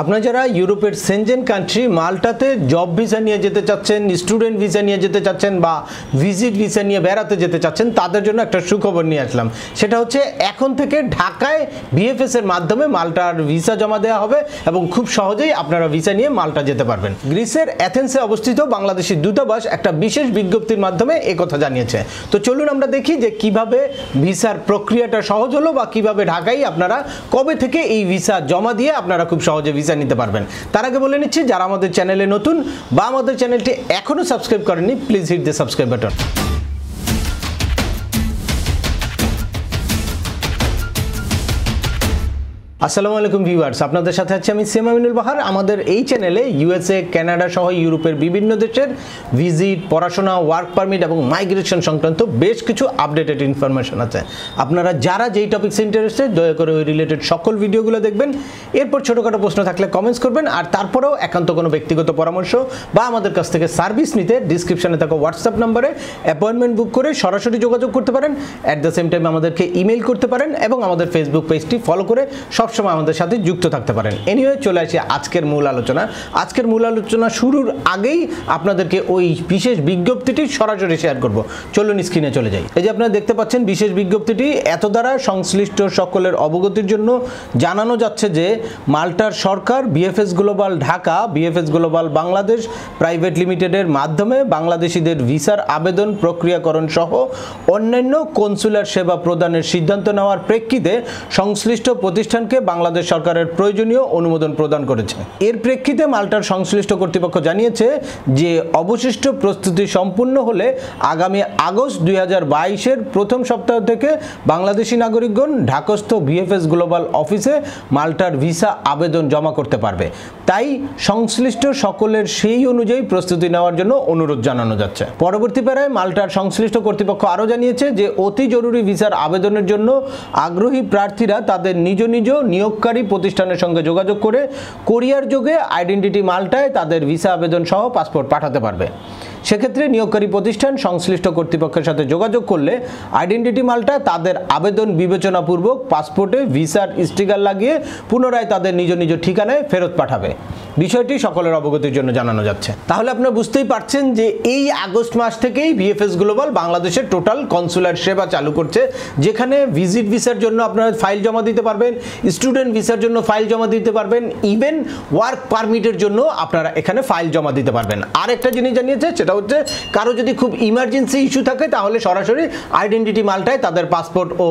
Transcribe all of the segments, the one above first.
আপনারা যারা ইউরোপের সেনজেন কান্ট্রি মাল্টাতে জব ভিসা নিয়ে যেতে চাচ্ছেন স্টুডেন্ট ভিসা নিয়ে যেতে চাচ্ছেন বা ভিজিট ভিসা নিয়ে বেড়াতে যেতে চাচ্ছেন, তাদের জন্য একটা সুখবর নিয়ে আসলাম। সেটা হচ্ছে এখন থেকে ঢাকায় বিএফএস এর মাধ্যমে মাল্টার ভিসা জমা দেওয়া হবে এবং খুব সহজেই আপনারা ভিসা নিয়ে মাল্টা যেতে পারবেন। গ্রিসের অ্যাথেন্সে অবস্থিত বাংলাদেশি দূতাবাস একটা বিশেষ বিজ্ঞপ্তির মাধ্যমে কথা জানিয়েছে। তো চলুন আমরা দেখি যে কীভাবে ভিসার প্রক্রিয়াটা সহজ হলো বা কীভাবে ঢাকায় আপনারা কবে থেকে এই ভিসা জমা দিয়ে আপনারা খুব সহজে ভিসা নিতে পারবেন। তার আগে বলে নিচ্ছি, যারা আমাদের চ্যানেলে নতুন বা আমাদের চ্যানেলটি এখনও সাবস্ক্রাইব করেনি please hit the subscribe button আসসালামু আলাইকুম ভিউয়ার্স, আপনাদের সাথে আছি আমি সেম আমিনুল বাহার। আমাদের এই চ্যানেলে ইউএসএ, কানাডা সহ ইউরোপের বিভিন্ন দেশের ভিজিট, পড়াশোনা ওয়ার্ক পারমিট এবং মাইগ্রেশন সংক্রান্ত বেশ কিছু আপডেটেড ইনফরমেশন আছে। আপনারা যারা যেই টপিক্স ইন্টারেস্টেড দয়া করে ওই রিলেটেড সকল ভিডিওগুলো দেখবেন। এরপর ছোটোখাটো প্রশ্ন থাকলে কমেন্টস করবেন, আর তারপরেও একান্ত কোনো ব্যক্তিগত পরামর্শ বা আমাদের কাছ থেকে সার্ভিস নিতে ডিসক্রিপশনে থাকা হোয়াটসঅ্যাপ নাম্বারে অ্যাপয়েন্টমেন্ট বুক করে সরাসরি যোগাযোগ করতে পারেন। অ্যাট দ্য সেম টাইম আমাদেরকে ইমেল করতে পারেন এবং আমাদের ফেসবুক পেজটি ফলো করে সবসময় আমাদের সাথে যুক্ত থাকতে পারেন। এনিওয়ে চলে আসি আজকের মূল আলোচনা। আজকের মূল আলোচনা শুরুর আগেই আপনাদেরকে ওই বিশেষ বিজ্ঞপ্তিটি সরাসরি শেয়ার করব। চলুন স্ক্রিনে চলে যাই। এই যে আপনারা দেখতে পাচ্ছেন, বিশেষ বিজ্ঞপ্তিটি এত দ্বারা সংশ্লিষ্ট সকলের অবগতির জন্য জানানো যাচ্ছে যে, মাল্টার সরকার BFS global Dhaka BFS global Bangladesh private লিমিটেডের মাধ্যমে বাংলাদেশিদের ভিসার আবেদন প্রক্রিয়াকরণ সহ অন্যান্য কনসুলার সেবা প্রদানের সিদ্ধান্ত নেওয়ার প্রেক্ষিতে সংশ্লিষ্ট প্রতিষ্ঠানকে বাংলাদেশ সরকারের প্রয়োজনীয় অনুমোদন প্রদান করেছে। এর প্রেক্ষিতে মাল্টার সংশ্লিষ্ট কর্তৃপক্ষ জানিয়েছে যে, অবশিষ্ট প্রস্তুতি সম্পূর্ণ হলে আগামী আগস্ট দুই হাজার প্রথম সপ্তাহ থেকে বাংলাদেশি নাগরিকগণ ঢাকস্থ ভিএফএস গ্লোবাল অফিসে মাল্টার ভিসা আবেদন জমা করতে পারবে। তাই সংশ্লিষ্ট সকলের সেই অনুযায়ী প্রস্তুতি নেওয়ার জন্য অনুরোধ জানানো যাচ্ছে। পরবর্তী পেরায় মাল্টার সংশ্লিষ্ট কর্তৃপক্ষ আরও জানিয়েছে যে, অতি জরুরি ভিসার আবেদনের জন্য আগ্রহী প্রার্থীরা তাদের নিজ নিজ নিয়োগকারী প্রতিষ্ঠানের সঙ্গে যোগাযোগ করে কোরিয়ার যোগে আইডেন্টিটি মাল্টায় তাদের ভিসা আবেদন সহ পাসপোর্ট পাঠাতে পারবে। সেক্ষেত্রে নিয়োগকারী প্রতিষ্ঠান সংশ্লিষ্ট কর্তৃপক্ষের সাথে যোগাযোগ করলে আইডেন্টিটি মালটা তাদের আবেদন বিবেচনাপূর্বক পাসপোর্টে ভিসার স্টিকার লাগিয়ে পুনরায় তাদের নিজ নিজ ঠিকানায় ফেরত পাঠাবে। বিষয়টি সকলের অবগতির জন্য জানানো যাচ্ছে। তাহলে আপনারা বুঝতেই পারছেন যে এই আগস্ট মাস থেকেই ভিএফএস গ্লোবাল বাংলাদেশের টোটাল কনসুলার সেবা চালু করছে, যেখানে ভিজিট ভিসার জন্য আপনারা ফাইল জমা দিতে পারবেন, স্টুডেন্ট ভিসার জন্য ফাইল জমা দিতে পারবেন, ইভেন ওয়ার্ক পারমিটের জন্য আপনারা এখানে ফাইল জমা দিতে পারবেন। আর একটা জিনিস জানিয়েছে, সেটা হচ্ছে কারও যদি খুব ইমার্জেন্সি ইস্যু থাকে, তাহলে সরাসরি আইডেন্টিটি মালটায় তাদের পাসপোর্ট ও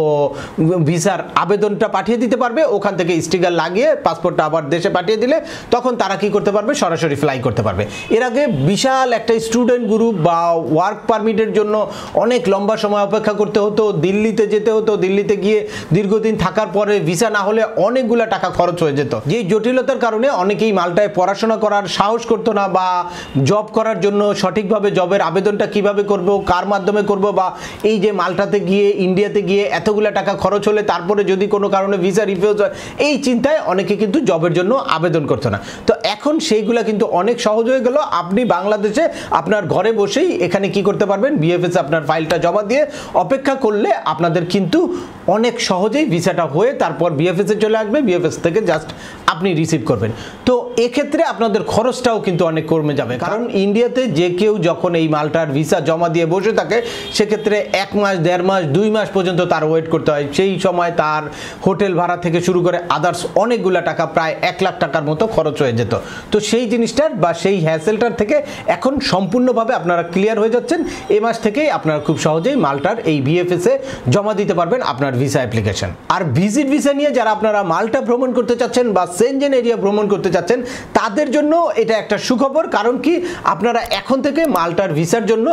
ভিসার আবেদনটা পাঠিয়ে দিতে পারবে। ওখান থেকে স্টিকার লাগিয়ে পাসপোর্টটা আবার দেশে পাঠিয়ে দিলে তখন তারা কি করতে পারবে? সরাসরি ফ্লাই করতে পারবে। এর আগে বিশাল একটা স্টুডেন্ট গ্রুপ বা ওয়ার্ক পারমিটের জন্য অনেক লম্বা সময় অপেক্ষা করতে হতো। দিল্লিতে যেতে হতো। দিল্লিতে গিয়ে দীর্ঘদিন থাকার পরে ভিসা না হলে অনেকগুলো টাকা খরচ হয়ে যেত। যেই জটিলতার কারণে অনেকেই মালটায় পড়াশোনা করার সাহস করতো না বা জব করার জন্য সঠিকভাবে জবের আবেদনটা কীভাবে করব, কার মাধ্যমে করব বা এই যে মালটাতে গিয়ে ইন্ডিয়াতে গিয়ে এতগুলো টাকা খরচ হলে তারপরে যদি কোনো কারণে ভিসা রিফিউজ হয়, এই চিন্তায় অনেকে কিন্তু জবের জন্য আবেদন করতো না। তো এখন সেইগুলা কিন্তু অনেক সহজ হয়ে গেল। আপনি বাংলাদেশে আপনার ঘরে বসেই এখানে কি করতে পারবেন? বিএফএস আপনার ফাইলটা জমা দিয়ে অপেক্ষা করলে আপনাদের কিন্তু অনেক সহজেই ভিসাটা হয়ে তারপর বিএফএসে চলে আসবে। বিএফএস থেকে জাস্ট আপনি রিসিভ করবেন। তো এক্ষেত্রে আপনাদের খরচটাও কিন্তু অনেক কমে যাবে। কারণ ইন্ডিয়াতে যে কেউ যখন এই মালটার ভিসা জমা দিয়ে বসে থাকে সেক্ষেত্রে এক মাস দেড় মাস দুই মাস পর্যন্ত তার ওয়েট করতে হয়। সেই সময় তার হোটেল ভাড়া থেকে শুরু করে আদার্স অনেকগুলো টাকা প্রায় এক লাখ টাকার মতো খরচ হয়ে যেত। তো সেই জিনিসটার বা সেই হ্যাসেলটার থেকে এখন সম্পূর্ণভাবে আপনারা ক্লিয়ার হয়ে যাচ্ছেন। এ মাস থেকেই আপনারা খুব সহজেই মালটার এই ভিএফএসে জমা দিতে পারবেন আপনার ভিসা অ্যাপ্লিকেশন আর ভিজিট ভিসা নিয়ে যারা আপনারা মালটা ভ্রমণ করতে চাচ্ছেন বা সেনজেন এরিয়া ভ্রমণ করতে চাচ্ছেন তাদের জন্য এটা একটা সুখবর। কারণ কি? আপনারা এখন থেকে মালটার ভিসার জন্য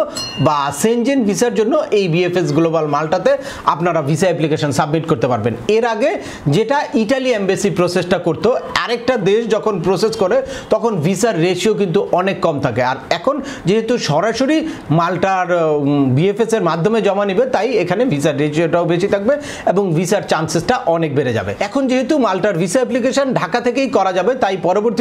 বা সেনজেন ভিসার জন্য এই বিএফএস গ্লোবাল মালটাতে আপনারা ভিসা অ্যাপ্লিকেশন সাবমিট করতে পারবেন। এর আগে যেটা ইটালি এমবেসি প্রসেসটা করতো, আরেকটা দেশ যখন প্রসেস করে, তখন ভিসার রেশিও কিন্তু অনেক কম থাকে। আর এখন যেহেতু সরাসরি মালটার বিএফএস এর মাধ্যমে জমা নিবে, তাই এখানে ভিসার রেশিওটাও বেশি থাকবে এবং ভিসার চান্সেসটা অনেক বেড়ে যাবে। এখন যেহেতু মালটার ভিসা অ্যাপ্লিকেশন ঢাকা থেকেই করা যাবে, তাই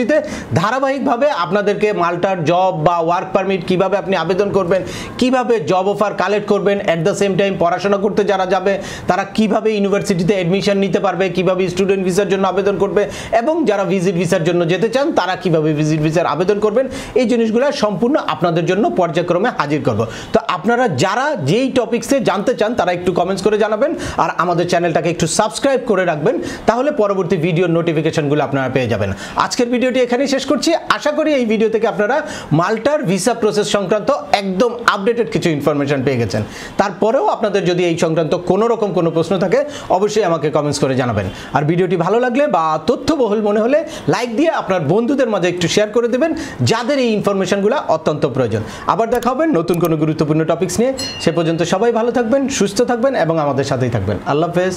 পরবর্তীতে ধারাবাহিকভাবে আপনাদেরকে মাল্টার জব বা ওয়ার্ক পারমিট কীভাবে আপনি আবেদন করবেন, কীভাবে জব অফার কালেক্ট করবেন অ্যাট দ্য সেম টাইম পড়াশোনা করতে যারা যাবে, তারা কীভাবে ইউনিভার্সিটিতে অ্যাডমিশন নিতে পারবে, কীভাবে স্টুডেন্ট ভিসার জন্য আবেদন করবে এবং যারা ভিজিট ভিসার জন্য যেতে চান, তারা কীভাবে ভিজিট ভিসার আবেদন করবেন, এই জিনিসগুলো সম্পূর্ণ আপনাদের জন্য পর্যায়ক্রমে হাজির করব। তো আপনারা যারা যেই টপিক্সে জানতে চান, তারা একটু কমেন্টস করে জানাবেন আর আমাদের চ্যানেলটাকে একটু সাবস্ক্রাইব করে রাখবেন, তাহলে পরবর্তী ভিডিওর নোটিফিকেশনগুলো আপনারা পেয়ে যাবেন। আজকের ভিডিওটি এখানেই শেষ করছি। আশা করি এই ভিডিও থেকে আপনারা মাল্টার ভিসা প্রসেস সংক্রান্ত একদম আপডেটেড কিছু ইনফরমেশন পেয়ে গেছেন। তারপরেও আপনাদের যদি এই সংক্রান্ত কোনো রকম কোনো প্রশ্ন থাকে, অবশ্যই আমাকে কমেন্টস করে জানাবেন। আর ভিডিওটি ভালো লাগলে বা তথ্যবহুল মনে হলে লাইক দিয়ে আপনার বন্ধুদের মাঝে একটু শেয়ার করে দেবেন। যাদের এই ইনফরমেশনগুলো অত্যন্ত প্রয়োজন। আবার দেখা হবে নতুন কোনো গুরুত্বপূর্ণ টপিকস নিয়ে। সে পর্যন্ত সবাই ভালো থাকবেন, সুস্থ থাকবেন এবং আমাদের সাথেই থাকবেন। আল্লাহ হাফেজ।